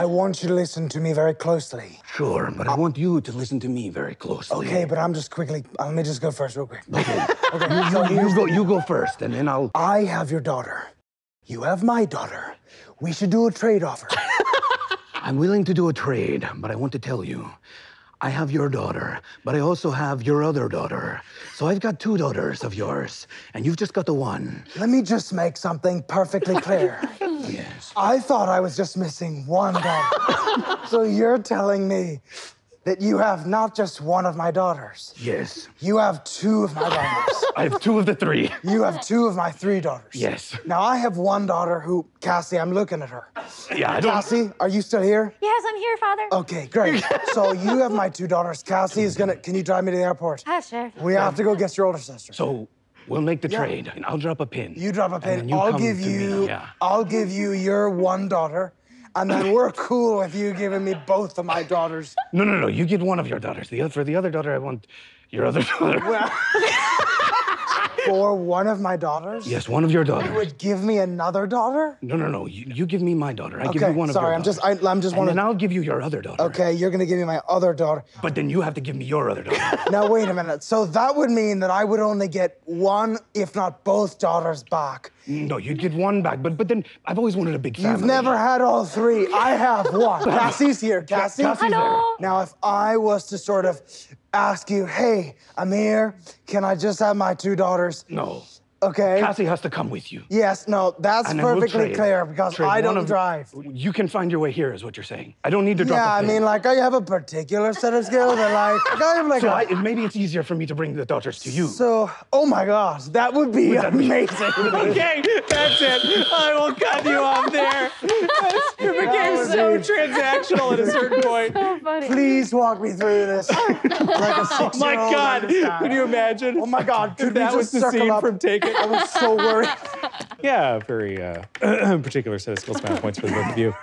I want you to listen to me very closely. Sure, but I want you to listen to me very closely. Okay, but I'm just quickly. uh, Let me just go first, real quick. Okay. Okay, so you, here's you go. You go first, and then I'll. I have your daughter. You have my daughter. We should do a trade offer. I'm willing to do a trade, but I want to tell you, I have your daughter, but I also have your other daughter. So I've got two daughters of yours, and you've just got the one. Let me just make something perfectly clear. Yes. I thought I was just missing one daughter. so you're telling me that you have not just one of my daughters, Yes. you have two of my daughters. I have two of the three. You have two of my three daughters. Yes. Now I have one daughter who, Cassie, I'm looking at her. Yeah, I don't. Cassie, are you still here? Yes, I'm here, Father. Okay, great. so you have my two daughters. Cassie is gonna. Can you drive me to the airport? Ah, sure. We have to go get your older sister. So we'll make the trade, and I'll drop a pin. You drop a pin. you I'll give you. yeah. I'll give you your one daughter, and then we're cool with you giving me both of my daughters. No, no, no. You get one of your daughters. The other for the other daughter, I want your other daughter. For one of my daughters. yes, one of your daughters. You would give me another daughter. No, no, no. You, you give me my daughter. I give Okay, you one of sorry, your I'm just- I- I'm just And wanna- then I'll give you your other daughter. Okay, you're gonna give me my other daughter. But then you have to give me your other daughter. Now wait a minute. So that would mean that I would only get one, if not both daughters back. no, you'd get one back. But but then I've always wanted a big family. You've never had all three. I have one. Cassie's here. Cassie. Cassie's Hello. Now, if I was to sort of ask you, hey, I'm here. can I just have my two daughters? No. Okay. Cassie has to come with you. Yes, no, that's And then we'll perfectly clear because Trade I don't of- drive. You can find your way here, is what you're saying. I don't need to drop Yeah, I mean, like, I have a particular set of skills and, like, I have, like, So a- I, maybe it's easier for me to bring the daughters to you. so, oh my gosh, that would be that be- amazing. Okay, that's it. I will cut you off there. Would so transactional at a certain point. So funny. Please walk me through this. like a Oh my six-year-old God! understand. Can you imagine? Oh my God, could we that was the scene up? from Taken. I was so worried. Yeah, very uh, particular set of skills, amount points for the both of you.